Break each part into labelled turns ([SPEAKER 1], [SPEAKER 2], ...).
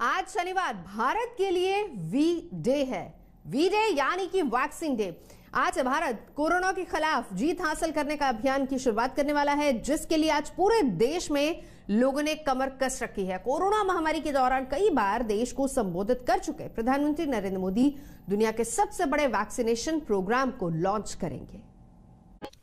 [SPEAKER 1] आज शनिवार, भारत के लिए वी डे है। वी डे यानी कि वैक्सीन डे आज भारत कोरोना के खिलाफ जीत हासिल करने का अभियान की शुरुआत करने वाला है, जिसके लिए आज पूरे देश में लोगों ने कमर कस रखी है। कोरोना महामारी के दौरान कई बार देश को संबोधित कर चुके प्रधानमंत्री नरेंद्र मोदी दुनिया के सबसे बड़े वैक्सीनेशन प्रोग्राम को लॉन्च करेंगे।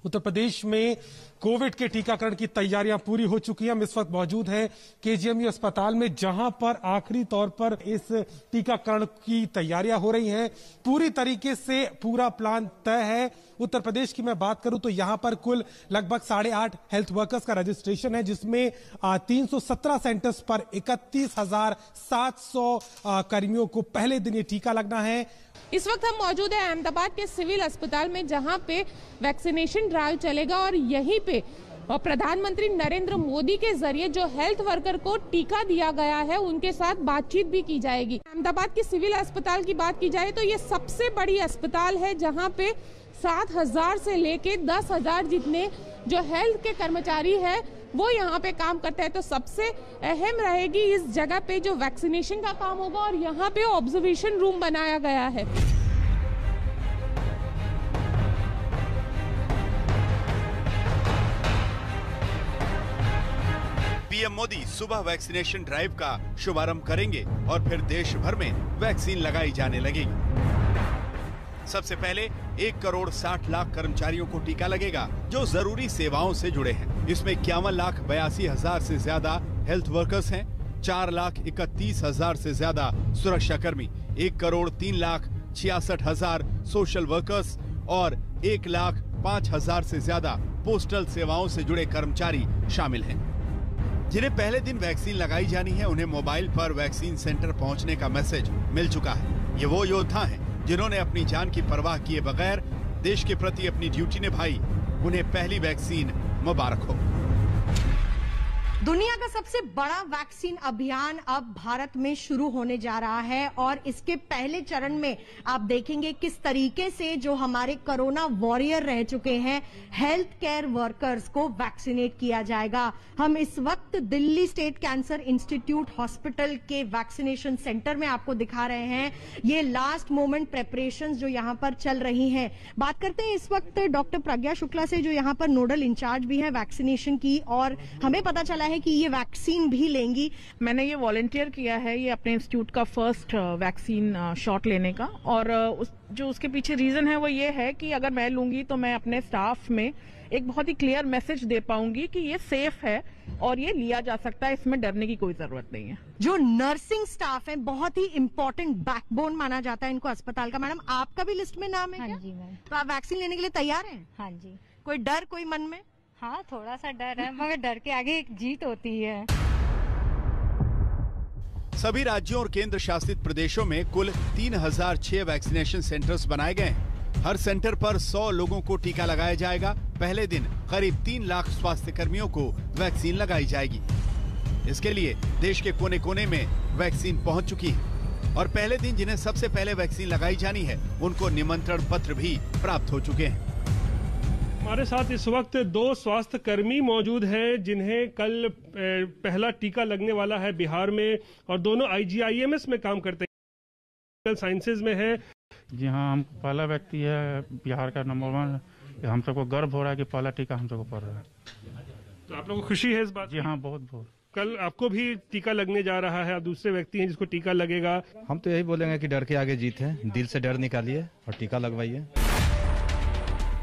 [SPEAKER 2] उत्तर प्रदेश में कोविड के टीकाकरण की तैयारियाँ पूरी हो चुकी हैं। हम इस वक्त मौजूद हैं केजीएमयू अस्पताल में, जहाँ पर आखिरी तौर पर इस टीकाकरण की तैयारियाँ हो रही हैं। पूरी तरीके से पूरा प्लान तय है। उत्तर प्रदेश की मैं बात करूँ तो यहाँ पर कुल लगभग साढ़े आठ हेल्थ वर्कर्स का रजिस्ट्रेशन है, जिसमें तीन सौ सत्रह सेंटर्स पर इकतीस कर्मियों को पहले दिन ये टीका लगना है।
[SPEAKER 3] इस वक्त हम मौजूद है अहमदाबाद के सिविल अस्पताल में, जहाँ पे वैक्सीनेशन ड्राइव चलेगा और यहीं पे, और प्रधानमंत्री नरेंद्र मोदी के ज़रिए जो हेल्थ वर्कर को टीका दिया गया है, उनके साथ बातचीत भी की जाएगी। अहमदाबाद के सिविल अस्पताल की बात की जाए तो ये सबसे बड़ी अस्पताल है, जहाँ पे सात हज़ार से लेके दस हज़ार जितने जो हेल्थ के कर्मचारी है, वो यहाँ पे काम करते हैं। तो सबसे अहम रहेगी इस जगह पे जो वैक्सीनेशन का काम होगा, और यहाँ पे ऑब्जर्वेशन रूम बनाया गया है।
[SPEAKER 4] पीएम मोदी सुबह वैक्सीनेशन ड्राइव का शुभारंभ करेंगे और फिर देश भर में वैक्सीन लगाई जाने लगेगी। सबसे पहले एक करोड़ साठ लाख कर्मचारियों को टीका लगेगा, जो ज़रूरी सेवाओं से जुड़े हैं। इसमें इक्यावन लाख बयासी हज़ार ऐसी ज़्यादा हेल्थ वर्कर्स हैं, चार लाख इकतीस हज़ार ऐसी ज़्यादा सुरक्षा कर्मी, एक करोड़ तीन लाख छियासठ हज़ार सोशल वर्कर्स और एक लाख पाँच हज़ार ऐसी ज़्यादा पोस्टल सेवाओं से जुड़े कर्मचारी शामिल हैं। जिन्हें पहले दिन वैक्सीन लगाई जानी है, उन्हें मोबाइल पर वैक्सीन सेंटर पहुँचने का मैसेज मिल चुका है। ये वो योद्धा हैं जिन्होंने अपनी जान की परवाह किए बगैर देश के प्रति अपनी ड्यूटी निभाई। उन्हें पहली वैक्सीन मुबारक हो।
[SPEAKER 5] दुनिया का सबसे बड़ा वैक्सीन अभियान अब भारत में शुरू होने जा रहा है और इसके पहले चरण में आप देखेंगे किस तरीके से जो हमारे कोरोना वॉरियर रह चुके हैं हेल्थ केयर वर्कर्स को वैक्सीनेट किया जाएगा। हम इस वक्त Delhi state cancer institute hospital के वैक्सीनेशन सेंटर में आपको दिखा रहे हैं। ये लास्ट मोमेंट प्रेपरेशन जो यहाँ पर चल रही है। बात करते हैं इस वक्त डॉक्टर प्रज्ञा शुक्ला से जो यहाँ पर नोडल इंचार्ज भी है वैक्सीनेशन की और हमें पता चला है कि ये वैक्सीन भी लेंगी?
[SPEAKER 3] मैंने ये वॉलेंटियर किया है ये अपने इंस्टीट्यूट का फ़र्स्ट वैक्सीन शॉट लेने का। और उस, जो उसके पीछे रीजन है वो ये है कि अगर मैं लूँगी तो मैं अपने स्टाफ में एक बहुत ही क्लियर मैसेज दे पाऊँगी कि ये सेफ़ है और ये लिया जा सकता है इसमें डरने की कोई ज़रूरत नहीं है।
[SPEAKER 5] जो नर्सिंग स्टाफ है बहुत ही इम्पोर्टेंट बैकबोन माना जाता है इनको अस्पताल का। मैडम आपका भी लिस्ट में नाम है
[SPEAKER 6] हाँ
[SPEAKER 5] क्या?
[SPEAKER 6] जी मैम।
[SPEAKER 5] तो आप वैक्सीन लेने के लिए तैयार हैं?
[SPEAKER 6] हाँ जी।
[SPEAKER 5] कोई डर कोई मन में?
[SPEAKER 6] हाँ थोड़ा सा डर है, मगर डर के आगे एक जीत होती है।
[SPEAKER 4] सभी राज्यों और केंद्र शासित प्रदेशों में कुल 3006 वैक्सीनेशन सेंटर्स बनाए गए हैं। हर सेंटर पर 100 लोगों को टीका लगाया जाएगा। पहले दिन करीब तीन लाख स्वास्थ्य कर्मियों को वैक्सीन लगाई जाएगी। इसके लिए देश के कोने कोने में वैक्सीन पहुँच चुकी है। और पहले दिन जिन्हें सबसे पहले वैक्सीन लगाई जानी है, उनको निमंत्रण पत्र भी प्राप्त हो चुके हैं।
[SPEAKER 2] हमारे साथ इस वक्त दो स्वास्थ्य कर्मी मौजूद हैं जिन्हें कल पहला टीका लगने वाला है बिहार में और दोनों आईजीआईएमएस में काम करते हैं। साइंसेज में है।
[SPEAKER 7] जी हाँ हम पहला व्यक्ति है बिहार का नंबर वन हम सबको गर्व हो रहा है कि पहला टीका हम सबको पड़ रहा है।
[SPEAKER 2] तो आप लोगों को खुशी है इस बात
[SPEAKER 7] जी हाँ बहुत बहुत।
[SPEAKER 2] कल आपको भी टीका लगने जा रहा है आप दूसरे व्यक्ति हैं जिसको टीका लगेगा।
[SPEAKER 8] हम तो यही बोलेंगे कि डर के आगे जीत है दिल से डर निकालिए और टीका लगवाइए।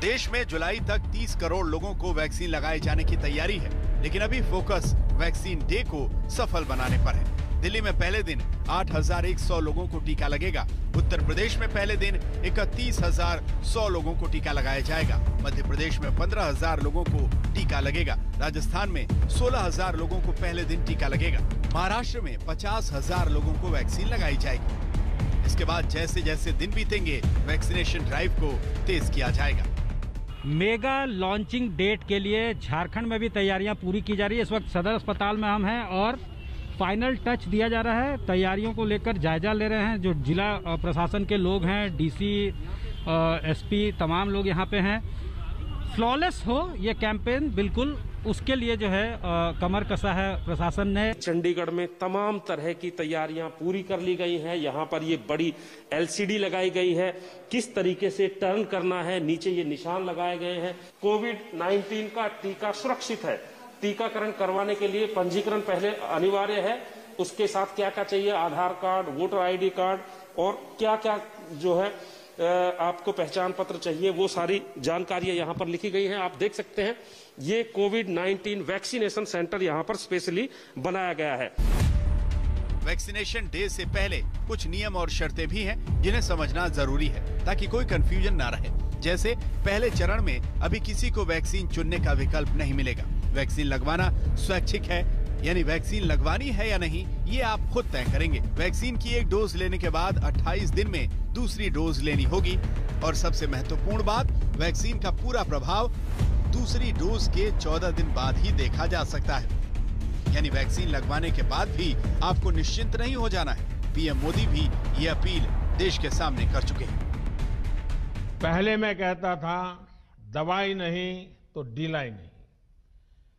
[SPEAKER 4] देश में जुलाई तक 30 करोड़ लोगों को वैक्सीन लगाए जाने की तैयारी है लेकिन अभी फोकस वैक्सीन डे को सफल बनाने पर है। दिल्ली में पहले दिन 8,100 लोगों को टीका लगेगा। उत्तर प्रदेश में पहले दिन 31,100 लोगों को टीका लगाया जाएगा। मध्य प्रदेश में 15,000 लोगों को टीका लगेगा। राजस्थान में 16,000 लोगों को पहले दिन टीका लगेगा। महाराष्ट्र में 50,000 लोगों को वैक्सीन लगाई जाएगी। इसके बाद जैसे जैसे दिन बीतेंगे वैक्सीनेशन ड्राइव को तेज किया जाएगा।
[SPEAKER 9] मेगा लॉन्चिंग डेट के लिए झारखंड में भी तैयारियाँ पूरी की जा रही है। इस वक्त सदर अस्पताल में हम हैं और फाइनल टच दिया जा रहा है। तैयारियों को लेकर जायजा ले रहे हैं जो जिला प्रशासन के लोग हैं, डीसी एसपी, तमाम लोग यहाँ पे हैं। फ्लॉलेस हो ये कैंपेन, बिल्कुल उसके लिए जो है आ, कमर कसा है प्रशासन ने
[SPEAKER 10] चंडीगढ़ में तमाम तरह की तैयारियाँ पूरी कर ली गई हैं। यहाँ पर ये बड़ी एलसीडी लगाई गई है। किस तरीके से टर्न करना है नीचे ये निशान लगाए गए हैं। कोविड 19 का टीका सुरक्षित है। टीकाकरण करवाने के लिए पंजीकरण पहले अनिवार्य है। उसके साथ क्या क्या चाहिए? Aadhaar card voter ID card और क्या क्या जो है आपको पहचान पत्र चाहिए, वो सारी जानकारियाँ यहाँ पर लिखी गई हैं। आप देख सकते हैं, ये कोविड 19 वैक्सीनेशन सेंटर यहाँ पर स्पेशली बनाया गया है।
[SPEAKER 4] वैक्सीनेशन डे से पहले कुछ नियम और शर्तें भी हैं, जिन्हें समझना ज़रूरी है, ताकि कोई कंफ्यूजन ना रहे। जैसे, पहले चरण में अभी किसी को वैक्सीन चुनने का विकल्प नहीं मिलेगा। वैक्सीन लगवाना स्वैच्छिक है यानी वैक्सीन लगवानी है या नहीं, ये आप खुद तय करेंगे। वैक्सीन की एक डोज लेने के बाद 28 दिन में दूसरी डोज लेनी होगी। और सबसे महत्वपूर्ण बात, वैक्सीन का पूरा प्रभाव दूसरी डोज के 14 दिन बाद ही देखा जा सकता है। यानी वैक्सीन लगवाने के बाद भी आपको निश्चिंत नहीं हो जाना है। पीएम मोदी भी ये अपील देश के सामने कर चुके हैं।
[SPEAKER 11] पहले मैं कहता था, दवाई नहीं तो ढिलाई नहीं।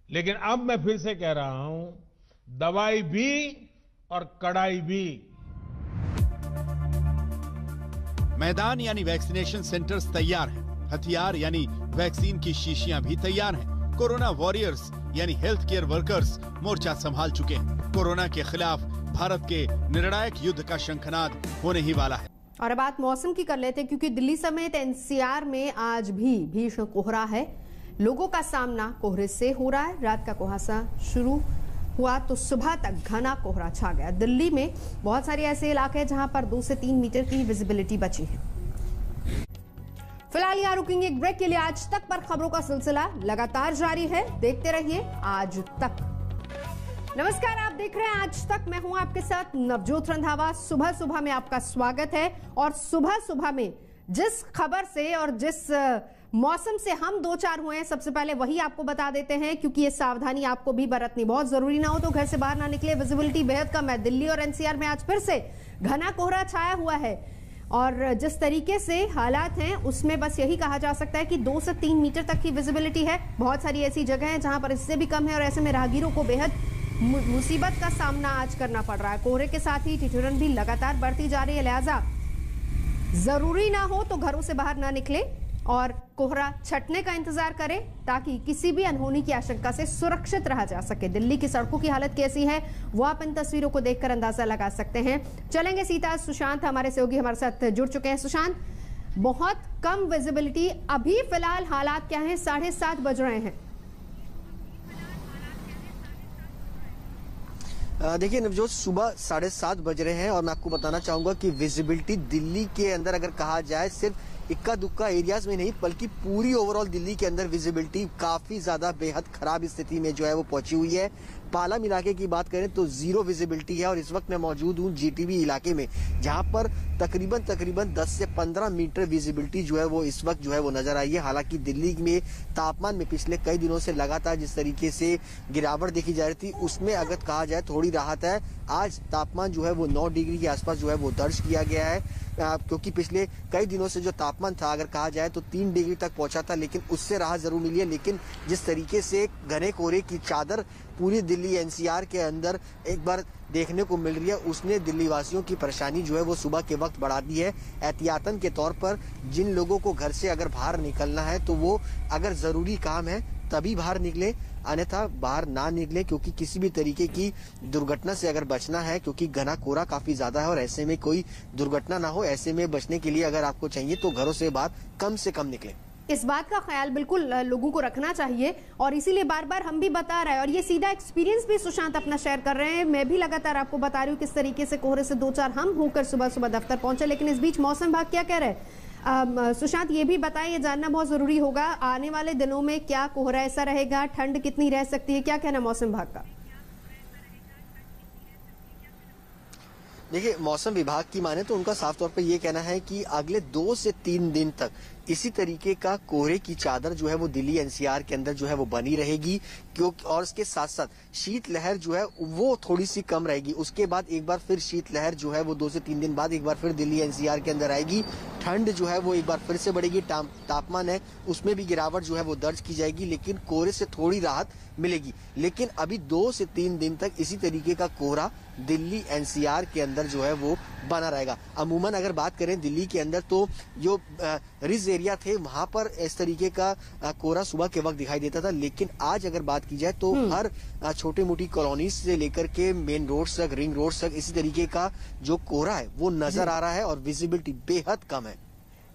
[SPEAKER 11] लेकिन अब मैं फिर से कह रहा हूँ दवाई भी और कड़ाई भी।
[SPEAKER 4] मैदान यानी वैक्सीनेशन सेंटर्स तैयार हैं। हथियार यानी वैक्सीन की शीशियाँ भी तैयार हैं। कोरोना वॉरियर्स यानी हेल्थ केयर वर्कर्स मोर्चा संभाल चुके हैं। कोरोना के खिलाफ भारत के निर्णायक युद्ध का शंखनाद होने ही वाला है।
[SPEAKER 1] और अब बात मौसम की कर लेते हैं क्योंकि दिल्ली समेत एनसीआर में आज भी भीषण कोहरा है। लोगों का सामना कोहरे से हो रहा है। रात का कुहासा शुरू हुआ तो सुबह तक घना कोहरा छा गया। दिल्ली में बहुत सारे ऐसे इलाके हैं जहाँ पर दो से तीन मीटर की विजिबिलिटी बची है। फ़िलहाल यहाँ रुकेंगे एक ब्रेक के लिए। आज तक पर खबरों का सिलसिला लगातार जारी है। देखते रहिए आज तक। नमस्कार, आप देख रहे हैं आज तक। मैं हूँ आपके साथ नवजोत रंधावा। सुबह सुबह में आपका स्वागत है और सुबह सुबह में जिस खबर से और जिस मौसम से हम दो चार हुए हैं, सबसे पहले वही आपको बता देते हैं, क्योंकि ये सावधानी आपको भी बरतनी बहुत ज़रूरी ना हो तो घर से बाहर ना निकले। विजिबिलिटी बेहद कम है। दिल्ली और एनसीआर में आज फिर से घना कोहरा छाया हुआ है। और जिस तरीके से हालात हैं, उसमें बस यही कहा जा सकता है कि दो से तीन मीटर तक की विजिबिलिटी है। बहुत सारी ऐसी जगह है जहाँ पर इससे भी कम है और ऐसे में राहगीरों को बेहद मुसीबत का सामना आज करना पड़ रहा है। कोहरे के साथ ही ठिठुरन भी लगातार बढ़ती जा रही है, लिहाजा ज़रूरी ना हो तो घरों से बाहर ना निकले और कोहरा छटने का इंतज़ार करें ताकि किसी भी अनहोनी की आशंका से सुरक्षित रहा जा सके। दिल्ली की सड़कों की हालत कैसी है, वो आप इन तस्वीरों को देखकर अंदाज़ा लगा सकते हैं। चलेंगे सीता, सुशांत हमारे सहयोगी हमारे साथ जुड़ चुके हैं। सुशांत, बहुत कम विजिबिलिटी अभी फ़िलहाल हालात क्या है? साढ़े सात बज रहे हैं।
[SPEAKER 12] देखिए नवजोत, सुबह साढ़े सात बज रहे हैं और मैं आपको बताना चाहूँगा कि विजिबिलिटी दिल्ली के अंदर अगर कहा जाए, सिर्फ़ इक्का दुक्का एरियाज़ में नहीं, बल्कि पूरी ओवरऑल दिल्ली के अंदर विजिबिलिटी काफ़ी ज़्यादा बेहद खराब स्थिति में जो है वो पहुँची हुई है। पालम इलाके की बात करें तो ज़ीरो विजिबिलिटी है और इस वक्त मैं मौजूद हूँ जीटीवी इलाके में, जहाँ पर तकरीबन तकरीबन 10 से 15 मीटर विजिबिलिटी जो है वो इस वक्त जो है वो नज़र आई है। हालाँकि दिल्ली में तापमान में पिछले कई दिनों से लगातार जिस तरीके से गिरावट देखी जा रही थी, उसमें अगर कहा जाए थोड़ी राहत है। आज तापमान जो है वो नौ डिग्री के आसपास जो है वो दर्ज किया गया है। क्योंकि पिछले कई दिनों से जो तापमान था, अगर कहा जाए तो तीन डिग्री तक पहुँचा था, लेकिन उससे राहत ज़रूर मिली है। लेकिन जिस तरीके से घने कोहरे की चादर पूरी दिल्ली एनसीआर के अंदर एक बार देखने को मिल रही है, उसने दिल्ली वासियों की परेशानी जो है वो सुबह के वक्त बढ़ा दी है। एहतियातन के तौर पर जिन लोगों को घर से अगर बाहर निकलना है तो वो अगर ज़रूरी काम है तभी बाहर निकले, अन्यथा बाहर ना निकले, क्योंकि किसी भी तरीके की दुर्घटना से अगर बचना है, क्योंकि घना कोरा काफ़ी ज़्यादा है और ऐसे में कोई दुर्घटना ना हो, ऐसे में बचने के लिए अगर आपको चाहिए तो घरों से बाहर कम से कम निकले।
[SPEAKER 1] इस बात का ख्याल बिल्कुल लोगों को रखना चाहिए और इसीलिए बार बार हम भी बता रहे हैं और ये सीधा एक्सपीरियंस भी सुशांत अपना शेयर कर रहे हैं। मैं भी लगातार आपको बता रही हूँ किस तरीके से कोहरे से दो चार हम होकर सुबह सुबह दफ्तर पहुँचे, लेकिन इस बीच मौसम विभाग क्या कह रहे हैं? सुशांत, ये भी बताएँ, ये जानना बहुत ज़रूरी होगा, आने वाले दिनों में क्या कोहरा ऐसा रहेगा, ठंड कितनी रह सकती है, क्या कहना मौसम विभाग का?
[SPEAKER 12] देखिए, मौसम विभाग की माने तो उनका साफ़ तौर पर यह कहना है कि अगले दो से तीन दिन तक इसी तरीके का कोहरे की चादर जो है वो दिल्ली एनसीआर के अंदर जो है वो बनी रहेगी, क्योंकि और इसके साथ साथ शीत लहर जो है वो थोड़ी सी कम रहेगी। उसके बाद एक बार फिर शीत लहर जो है वो दो से तीन दिन बाद एक बार फिर दिल्ली एनसीआर के अंदर आएगी। ठंड जो है वो एक बार फिर से बढ़ेगी। तापमान है, उसमें भी गिरावट जो है वो दर्ज की जाएगी, लेकिन कोहरे से थोड़ी राहत मिलेगी। लेकिन अभी दो से तीन दिन तक इसी तरीके का कोहरा दिल्ली एनसीआर के अंदर जो है वो बना रहेगा। अमूमन अगर बात करें दिल्ली के अंदर तो जो रिज एरिया थे वहाँ पर इस तरीके का कोहरा सुबह के वक्त दिखाई देता था। लेकिन आज अगर बात की जाए तो हर छोटी मोटी कॉलोनी से लेकर के मेन रोड तक रिंग रोड तक इसी तरीके का जो कोहरा है वो नज़र आ रहा है और विजिबिलिटी बेहद कम है।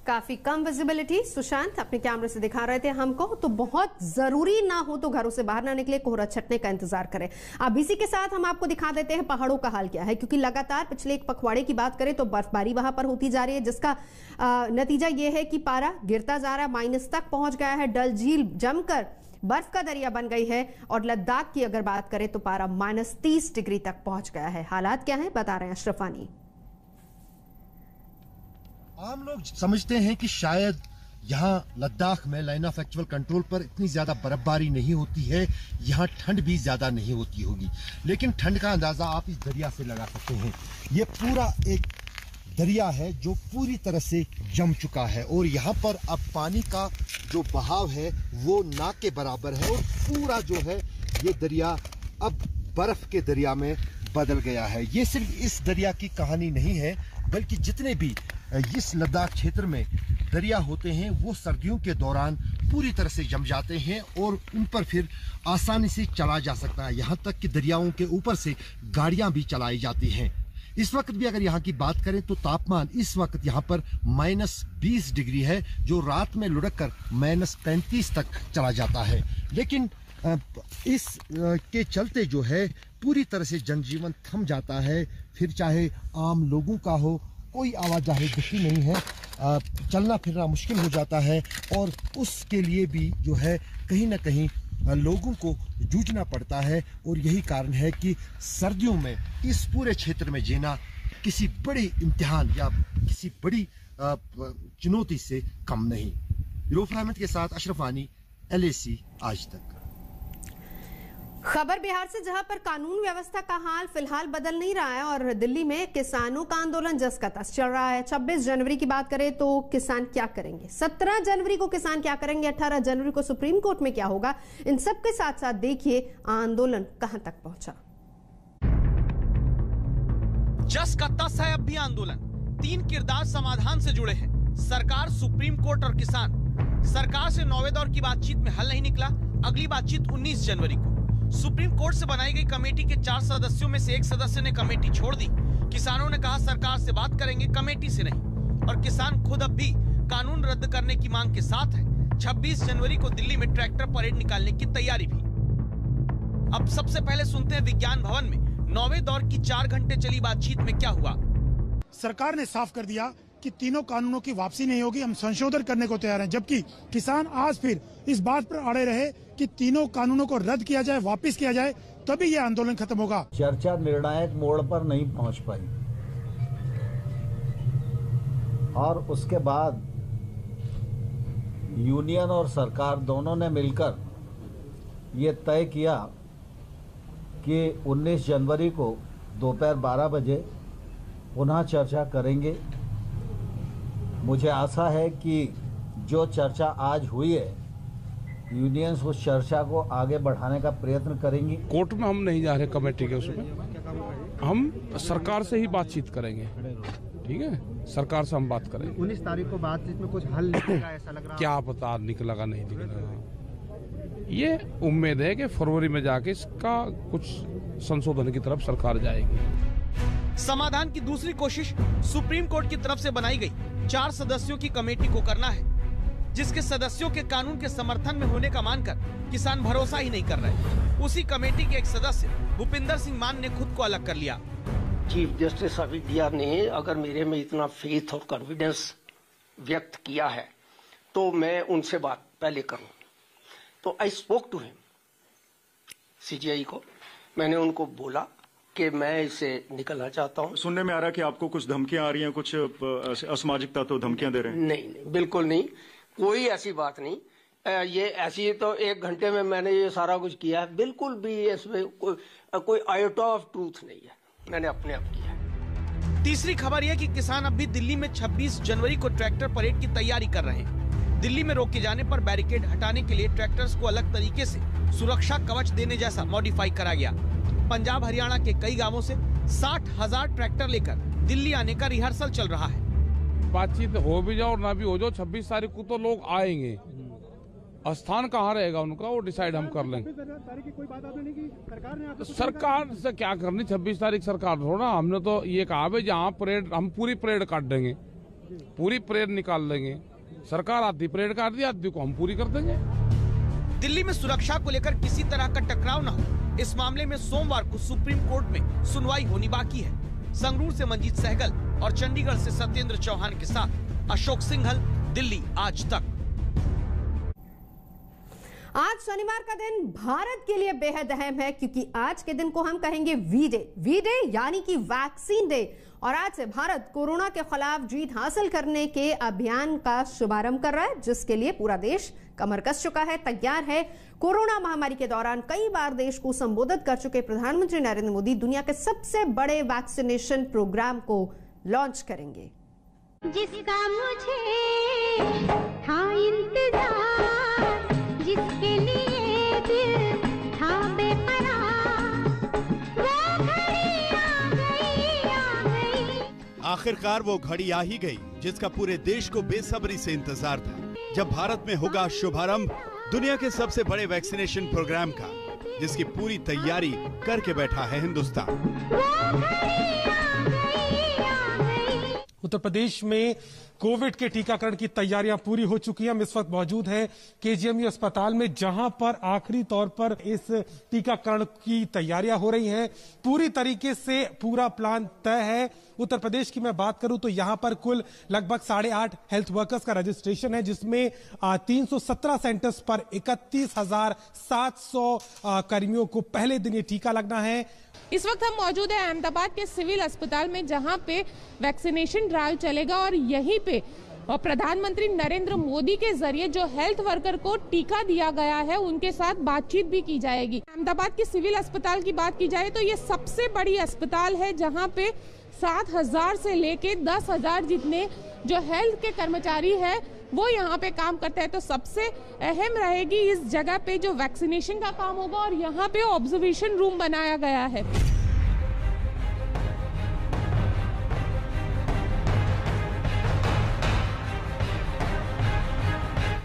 [SPEAKER 1] काफ़ी कम विजिबिलिटी सुशांत अपने कैमरे से दिखा रहे थे हमको तो बहुत ज़रूरी ना हो तो घरों से बाहर ना निकले कोहरा छटने का इंतज़ार करें। अब इसी के साथ हम आपको दिखा देते हैं पहाड़ों का हाल क्या है क्योंकि लगातार पिछले एक पखवाड़े की बात करें तो बर्फबारी वहाँ पर होती जा रही है जिसका आ, नतीजा ये है कि पारा गिरता जा रहा माइनस तक पहुँच गया है डल झील जमकर बर्फ़ का दरिया बन गई है और लद्दाख की अगर बात करें तो पारा माइनस तीस डिग्री तक पहुँच गया है। हालात क्या है बता रहे हैं अशरफानी
[SPEAKER 13] आम लोग समझते हैं कि शायद यहाँ लद्दाख में लाइन ऑफ़ एक्चुअल कंट्रोल पर इतनी ज़्यादा बर्फबारी नहीं होती है, यहाँ ठंड भी ज़्यादा नहीं होती होगी। लेकिन ठंड का अंदाज़ा आप इस दरिया से लगा सकते हैं। ये पूरा एक दरिया है जो पूरी तरह से जम चुका है और यहाँ पर अब पानी का जो बहाव है, वो ना के बराबर है और पूरा जो है, ये दरिया अब बर्फ़ के दरिया में बदल गया है। ये सिर्फ़ इस दरिया की कहानी नहीं है, बल्कि जितने भी इस लद्दाख क्षेत्र में दरिया होते हैं, वो सर्दियों के दौरान पूरी तरह से जम जाते हैं और उन पर फिर आसानी से चला जा सकता है। यहाँ तक कि दरियाओं के ऊपर से गाड़ियाँ भी चलाई जाती हैं। इस वक्त भी अगर यहाँ की बात करें तो तापमान इस वक्त यहाँ पर माइनस बीस डिग्री है, जो रात में लुढ़क कर माइनस पैंतीस तक चला जाता है। लेकिन इस के चलते जो है, पूरी तरह से जनजीवन थम जाता है। फिर चाहे आम लोगों का हो कोई आवाजाही दिखती नहीं है। चलना फिरना मुश्किल हो जाता है और उसके लिए भी जो है कहीं ना कहीं लोगों को जूझना पड़ता है और यही कारण है कि सर्दियों में इस पूरे क्षेत्र में जीना किसी बड़े इम्तिहान या किसी बड़ी चुनौती से कम नहीं। रूफ अहमद के साथ अशरफानी एल आज तक।
[SPEAKER 1] खबर बिहार से, जहाँ पर कानून व्यवस्था का हाल फ़िलहाल बदल नहीं रहा है और दिल्ली में किसानों का आंदोलन जस का तस चल रहा है। 26 जनवरी की बात करें तो किसान क्या करेंगे? 17 जनवरी को किसान क्या करेंगे? 18 जनवरी को सुप्रीम कोर्ट में क्या होगा? इन सब के साथ साथ देखिए आंदोलन कहाँ तक पहुँचा।
[SPEAKER 14] जस का तस है अब भी आंदोलन। तीन किरदार समाधान से जुड़े हैं। सरकार, सुप्रीम कोर्ट और किसान। सरकार से नौवे दौर की बातचीत में हल नहीं निकला। अगली बातचीत 19 जनवरी को। सुप्रीम कोर्ट से बनाई गई कमेटी के चार सदस्यों में से एक सदस्य ने कमेटी छोड़ दी। किसानों ने कहा, सरकार से बात करेंगे, कमेटी से नहीं। और किसान खुद अब भी कानून रद्द करने की मांग के साथ है। 26 जनवरी को दिल्ली में ट्रैक्टर परेड निकालने की तैयारी भी। अब सबसे पहले सुनते हैं विज्ञान भवन में। नौवे दौर की चार घंटे चली बातचीत में क्या हुआ?
[SPEAKER 15] सरकार ने साफ़ कर दिया कि तीनों कानूनों की वापसी नहीं होगी, हम संशोधन करने को तैयार हैं। जबकि किसान आज फिर इस बात पर अड़े रहे कि तीनों कानूनों को रद्द किया जाए, वापस किया जाए, तभी यह आंदोलन खत्म होगा।
[SPEAKER 16] चर्चा निर्णायक मोड़ पर नहीं पहुँच पाई। और उसके बाद यूनियन और सरकार दोनों ने मिलकर ये तय किया कि 19 जनवरी को दोपहर 12 बजे पुनः चर्चा करेंगे। मुझे आशा है कि जो चर्चा आज हुई है यूनियंस उस चर्चा को आगे बढ़ाने का प्रयत्न करेंगी।
[SPEAKER 17] कोर्ट में हम नहीं जा रहे कमेटी के उसमें। हम सरकार से ही बातचीत करेंगे। ठीक है? सरकार से हम बात करेंगे।
[SPEAKER 18] उन्नीस तारीख को बातचीत में कुछ हल निकलेगा ऐसा लग रहा
[SPEAKER 17] क्या पता निकलेगा नहीं निकलेगा ये उम्मीद है कि फरवरी में जाके इसका कुछ संशोधन की तरफ़ सरकार जाएगी।
[SPEAKER 14] समाधान की दूसरी कोशिश सुप्रीम कोर्ट की तरफ़ से बनाई गई। चार सदस्यों की कमेटी को करना है, जिसके सदस्यों के कानून के समर्थन में होने का मानकर किसान भरोसा ही नहीं कर रहे। उसी कमेटी के एक सदस्य, भूपिंदर सिंह मान ने खुद को अलग कर लिया।
[SPEAKER 19] चीफ जस्टिस अविद्या ने अगर मेरे में इतना फेथ और कॉन्फिडेंस व्यक्त किया है तो मैं उनसे बात पहले करूँ। तो I spoke to him CGI को। मैंने उनको बोला कि मैं इसे निकलना चाहता हूँ।
[SPEAKER 20] सुनने में आ रहा है कि आपको कुछ धमकियाँ आ रही हैं कुछ असामाजिक तत्व धमकियाँ दे रहे हैं।
[SPEAKER 19] नहीं नहीं बिल्कुल नहीं। कोई ऐसी बात नहीं। ये ऐसी तो एक घंटे में मैंने ये सारा कुछ किया है। बिल्कुल भी इसमें कोई कोई आयोटा ऑफ़ ट्रूथ नहीं है। मैंने अपने आप किया है।
[SPEAKER 14] तीसरी खबर यह कि किसान अब भी दिल्ली में 26 जनवरी को ट्रैक्टर परेड की तैयारी कर रहे हैं। दिल्ली में रोके जाने पर बैरिकेड हटाने के लिए ट्रैक्टर्स को अलग तरीके से सुरक्षा कवच देने जैसा मॉडिफाई करा गया। पंजाब हरियाणा के कई गाँवों से साठ हज़ार ट्रैक्टर लेकर दिल्ली आने का रिहर्सल चल रहा है।
[SPEAKER 17] बातचीत हो भी जाओ और ना भी हो जाओ छब्बीस तारीख को तो लोग आएँगे। स्थान कहाँ रहेगा उनका, वो डिसाइड हम कर लेंगे। सरकार से क्या करनी, छब्बीस तारीख सरकार थोड़ा हमने तो ये कहा भाई जहाँ परेड, हम पूरी परेड काट देंगे। पूरी परेड निकाल देंगे सरकार आधी परेड काट दी, आधी को हम पूरी कर देंगे।
[SPEAKER 14] दिल्ली में सुरक्षा को लेकर किसी तरह का टकराव न हो। इस मामले में सोमवार को सुप्रीम कोर्ट में सुनवाई होनी बाकी है। संगरूर से मंजीत सहगल और चंडीगढ़ से सत्येंद्र चौहान के साथ अशोक सिंघल, दिल्ली, आज तक।
[SPEAKER 1] आज शनिवार का दिन भारत के लिए बेहद अहम है, क्योंकि आज के दिन को हम कहेंगे वी डे वी डे यानी कि वैक्सीन डे। और आज से भारत कोरोना के खिलाफ जीत हासिल करने के अभियान का शुभारंभ कर रहा है, जिसके लिए पूरा देश कमर कस चुका है, तैयार है। कोरोना महामारी के दौरान कई बार देश को संबोधित कर चुके प्रधानमंत्री नरेंद्र मोदी दुनिया के सबसे बड़े वैक्सीनेशन प्रोग्राम को लॉन्च करेंगे।
[SPEAKER 20] जिसका मुझे इंतज़ार जिसके लिए दिल था बेपरार वो घड़ी आ गई आ गई।
[SPEAKER 4] आखिरकार वो घड़ी आ ही गई जिसका पूरे देश को बेसब्री से इंतज़ार था। जब भारत में होगा शुभारंभ दुनिया के सबसे बड़े वैक्सीनेशन प्रोग्राम का जिसकी पूरी तैयारी करके बैठा है हिंदुस्तान।
[SPEAKER 2] उत्तर प्रदेश में कोविड के टीकाकरण की तैयारियाँ पूरी हो चुकी हैं। हम इस वक्त मौजूद हैं केजीएमयू अस्पताल में, जहाँ पर आखिरी तौर पर इस टीकाकरण की तैयारियाँ हो रही हैं। पूरी तरीके से पूरा प्लान तय है। उत्तर प्रदेश की मैं बात करूँ तो यहाँ पर कुल लगभग साढ़े आठ हेल्थ वर्कर्स का रजिस्ट्रेशन है, जिसमें तीन सौ सत्रह सेंटर्स पर इकतीस कर्मियों को पहले दिन ये टीका लगना है।
[SPEAKER 3] इस वक्त हम मौजूद हैं अहमदाबाद के सिविल अस्पताल में, जहाँ पे वैक्सीनेशन ड्राइव चलेगा और यहीं पे, और प्रधानमंत्री नरेंद्र मोदी के ज़रिए जो हेल्थ वर्कर को टीका दिया गया है, उनके साथ बातचीत भी की जाएगी। अहमदाबाद के सिविल अस्पताल की बात की जाए तो ये सबसे बड़ी अस्पताल है, जहाँ पे सात हज़ार से लेके दस हज़ार जितने जो हेल्थ के कर्मचारी है वो यहाँ पे काम करते हैं तो सबसे अहम रहेगी इस जगह पे जो वैक्सीनेशन का काम होगा और यहाँ पे ऑब्जर्वेशन रूम बनाया गया है।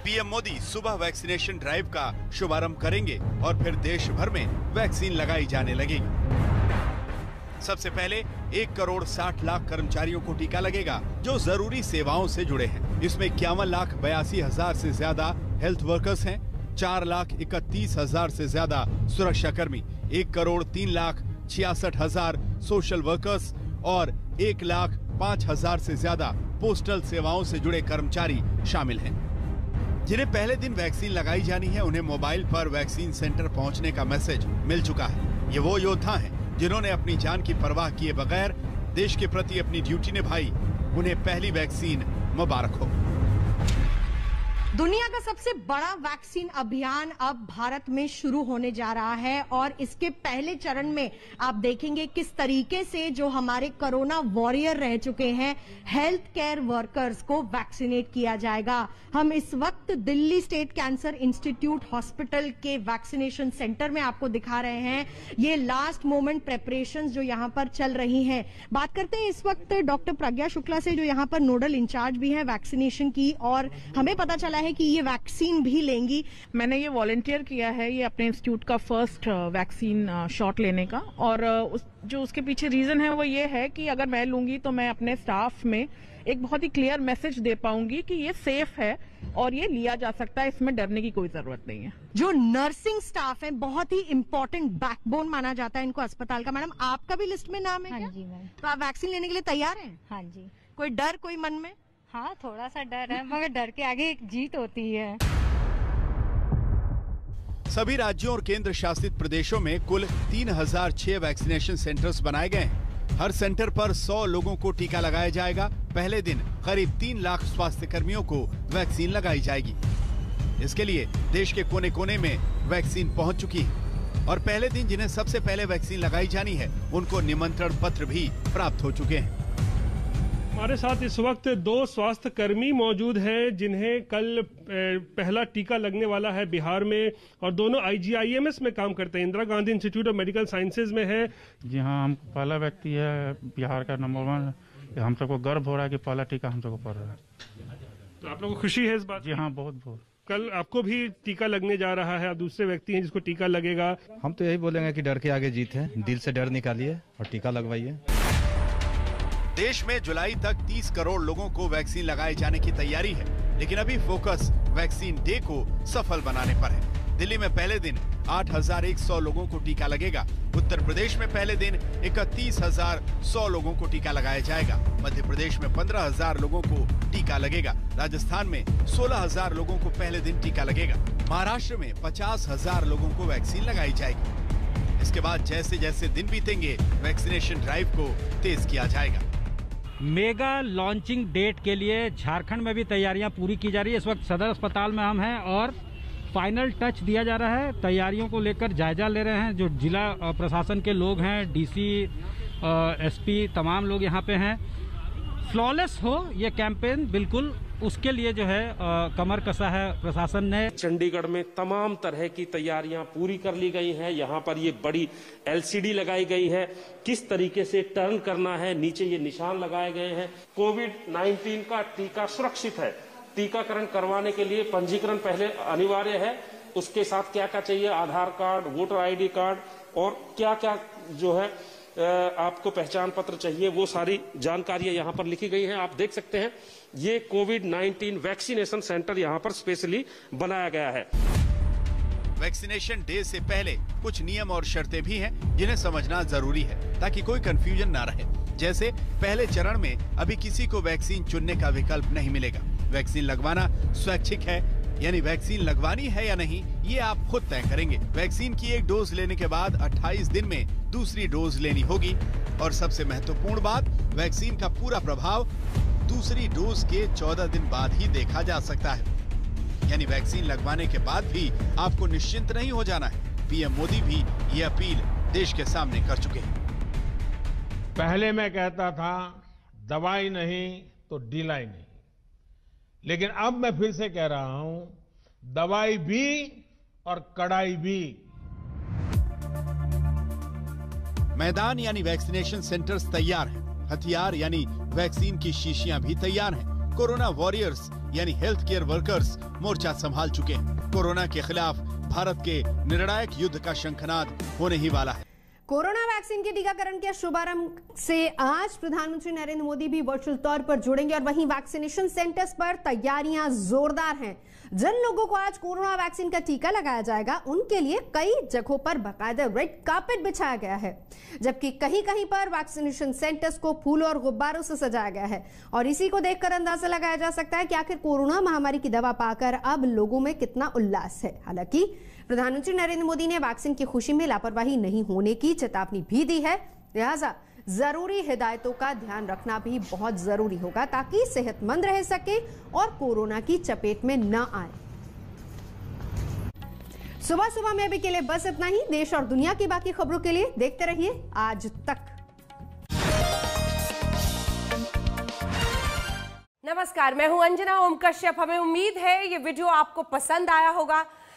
[SPEAKER 4] पीएम मोदी सुबह वैक्सीनेशन ड्राइव का शुभारंभ करेंगे और फिर देश भर में वैक्सीन लगाई जाने लगेगी। सबसे पहले एक करोड़ साठ लाख कर्मचारियों को टीका लगेगा, जो ज़रूरी सेवाओं से जुड़े हैं। इसमें इक्यावन लाख बयासी हज़ार से ज़्यादा हेल्थ वर्कर्स हैं, चार लाख इकतीस हज़ार से ज़्यादा सुरक्षा कर्मी, एक करोड़ तीन लाख छियासठ हज़ार सोशल वर्कर्स और एक लाख पाँच हज़ार से ज़्यादा पोस्टल सेवाओं से जुड़े कर्मचारी शामिल हैं। जिन्हें पहले दिन वैक्सीन लगाई जानी है, उन्हें मोबाइल पर वैक्सीन सेंटर पहुँचने का मैसेज मिल चुका है। ये वो योद्धा हैं जिन्होंने अपनी जान की परवाह किए बगैर देश के प्रति अपनी ड्यूटी निभाई। उन्हें पहली वैक्सीन मुबारक हो
[SPEAKER 5] दुनिया का सबसे बड़ा वैक्सीन अभियान अब भारत में शुरू होने जा रहा है और इसके पहले चरण में आप देखेंगे किस तरीके से जो हमारे कोरोना वॉरियर रह चुके हैं हेल्थ केयर वर्कर्स को वैक्सीनेट किया जाएगा। हम इस वक्त Delhi state cancer institute hospital के वैक्सीनेशन सेंटर में आपको दिखा रहे हैं। ये लास्ट मोमेंट प्रेपरेशन जो यहाँ पर चल रही है। बात करते हैं इस वक्त डॉक्टर प्रज्ञा शुक्ला से, जो यहाँ पर नोडल इंचार्ज भी है वैक्सीनेशन की, और हमें पता चला है कि ये वैक्सीन भी लेंगी?
[SPEAKER 21] मैंने ये वॉलेंटियर किया है ये अपने इंस्टीट्यूट का फ़र्स्ट वैक्सीन शॉट लेने का। और उस, जो उसके पीछे रीजन है वो ये है कि अगर मैं लूँगी तो मैं अपने स्टाफ में एक बहुत ही क्लियर मैसेज दे पाऊँगी कि ये सेफ़ है और ये लिया जा सकता है इसमें डरने की कोई ज़रूरत नहीं है।
[SPEAKER 5] जो नर्सिंग स्टाफ है बहुत ही इम्पोर्टेंट बैकबोन माना जाता है इनको अस्पताल का। मैडम आपका भी लिस्ट में नाम है
[SPEAKER 6] हाँ
[SPEAKER 5] क्या?
[SPEAKER 6] जी मैम।
[SPEAKER 5] तो आप वैक्सीन लेने के लिए तैयार हैं?
[SPEAKER 6] हाँ जी।
[SPEAKER 5] कोई डर कोई मन में?
[SPEAKER 6] हाँ थोड़ा सा डर है, मगर डर के आगे एक जीत होती है।
[SPEAKER 4] सभी राज्यों और केंद्र शासित प्रदेशों में कुल 3006 वैक्सीनेशन सेंटर्स बनाए गए हैं। हर सेंटर पर 100 लोगों को टीका लगाया जाएगा। पहले दिन करीब तीन लाख स्वास्थ्य कर्मियों को वैक्सीन लगाई जाएगी। इसके लिए देश के कोने कोने में वैक्सीन पहुँच चुकी है। और पहले दिन जिन्हें सबसे पहले वैक्सीन लगाई जानी है, उनको निमंत्रण पत्र भी प्राप्त हो चुके हैं।
[SPEAKER 22] हमारे साथ इस वक्त दो स्वास्थ्य कर्मी मौजूद हैं जिन्हें कल पहला टीका लगने वाला है बिहार में और दोनों आईजीआईएमएस में काम करते हैं। Indira Gandhi institute of medical sciences में है।
[SPEAKER 23] जी हाँ हम पहला व्यक्ति है बिहार का नंबर वन। हम सबको गर्व हो रहा है कि पहला टीका हम सबको पड़ रहा है।
[SPEAKER 22] तो आप लोगों को खुशी है इस बात
[SPEAKER 23] जी हाँ बहुत बहुत।
[SPEAKER 22] कल आपको भी टीका लगने जा रहा है आप दूसरे व्यक्ति हैं जिसको टीका लगेगा।
[SPEAKER 8] हम तो यही बोलेंगे कि डर के आगे जीत है दिल से डर निकालिए और टीका लगवाइए।
[SPEAKER 4] देश में जुलाई तक 30 करोड़ लोगों को वैक्सीन लगाए जाने की तैयारी है लेकिन अभी फोकस वैक्सीन डे को सफल बनाने पर है। दिल्ली में पहले दिन 8,100 लोगों को टीका लगेगा। उत्तर प्रदेश में पहले दिन इकतीस हज़ार सौ लोगों को टीका लगाया जाएगा। मध्य प्रदेश में 15,000 लोगों को टीका लगेगा। राजस्थान में 16,000 लोगों को पहले दिन टीका लगेगा। महाराष्ट्र में पचास हज़ार लोगों को वैक्सीन लगाई जाएगी। इसके बाद जैसे जैसे दिन बीतेंगे वैक्सीनेशन ड्राइव को तेज किया जाएगा।
[SPEAKER 9] मेगा लॉन्चिंग डेट के लिए झारखंड में भी तैयारियाँ पूरी की जा रही है। इस वक्त सदर अस्पताल में हम हैं और फाइनल टच दिया जा रहा है। तैयारियों को लेकर जायजा ले रहे हैं जो जिला प्रशासन के लोग हैं, डीसी एसपी, तमाम लोग यहाँ पे हैं। फ्लॉलेस हो ये कैंपेन, बिल्कुल उसके लिए जो है कमर कसा है, प्रशासन ने
[SPEAKER 10] चंडीगढ़ में तमाम तरह की तैयारियाँ पूरी कर ली गई हैं। यहाँ पर ये बड़ी एलसीडी लगाई गई है। किस तरीके से टर्न करना है, नीचे ये निशान लगाए गए हैं। कोविड 19 का टीका सुरक्षित है। टीकाकरण करवाने के लिए पंजीकरण पहले अनिवार्य है। उसके साथ क्या क्या चाहिए? Aadhaar card, voter ID card और क्या क्या जो है आपको पहचान पत्र चाहिए, वो सारी जानकारियाँ यहाँ पर लिखी गई हैं। आप देख सकते हैं, ये कोविड 19 वैक्सीनेशन सेंटर यहाँ पर स्पेशली बनाया गया है।
[SPEAKER 4] वैक्सीनेशन डे से पहले कुछ नियम और शर्तें भी हैं, जिन्हें समझना ज़रूरी है, ताकि कोई कंफ्यूजन ना रहे। जैसे, पहले चरण में अभी किसी को वैक्सीन चुनने का विकल्प नहीं मिलेगा। वैक्सीन लगवाना स्वैच्छिक है यानी वैक्सीन लगवानी है या नहीं, ये आप खुद तय करेंगे। वैक्सीन की एक डोज लेने के बाद 28 दिन में दूसरी डोज लेनी होगी। और सबसे महत्वपूर्ण बात, वैक्सीन का पूरा प्रभाव दूसरी डोज के 14 दिन बाद ही देखा जा सकता है। यानी वैक्सीन लगवाने के बाद भी आपको निश्चिंत नहीं हो जाना है। पीएम मोदी भी ये अपील देश के सामने कर चुके हैं।
[SPEAKER 11] पहले मैं कहता था, दवाई नहीं तो ढिलाई नहीं। लेकिन अब मैं फिर से कह रहा हूँ, दवाई भी और कड़ाई भी।
[SPEAKER 4] मैदान यानी वैक्सीनेशन सेंटर्स तैयार हैं। हथियार यानी वैक्सीन की शीशियाँ भी तैयार हैं। कोरोना वॉरियर्स यानी हेल्थ केयर वर्कर्स मोर्चा संभाल चुके हैं। कोरोना के खिलाफ भारत के निर्णायक युद्ध का शंखनाद होने ही वाला है।
[SPEAKER 1] कोरोना वैक्सीन के टीकाकरण के शुभारंभ से आज प्रधानमंत्री नरेंद्र मोदी भी वर्चुअल तौर पर जुड़ेंगे और वहीं वैक्सीनेशन सेंटर्स पर तैयारियाँ जोरदार हैं। जिन लोगों को आज कोरोना वैक्सीन का टीका लगाया जाएगा, उनके लिए कई जगहों पर बाकायदा रेड कार्पेट बिछाया गया है, जबकि कहीं कहीं पर वैक्सीनेशन सेंटर्स को फूलों और गुब्बारों से सजाया गया है। और इसी को देखकर अंदाज़ा लगाया जा सकता है कि आखिर कोरोना महामारी की दवा पाकर अब लोगों में कितना उल्लास है। हालाँकि प्रधानमंत्री नरेंद्र मोदी ने वैक्सीन की खुशी में लापरवाही नहीं होने की चेतावनी भी दी है। लिहाजा ज़रूरी हिदायतों का ध्यान रखना भी बहुत ज़रूरी होगा ताकि सेहतमंद रह सके और कोरोना की चपेट में न आए। सुबह सुबह में अभी के लिए बस इतना ही। देश और दुनिया की बाकी खबरों के लिए देखते रहिए आज तक।
[SPEAKER 24] नमस्कार, मैं हूँ अंजना ओम कश्यप हमें उम्मीद है ये वीडियो आपको पसंद आया होगा।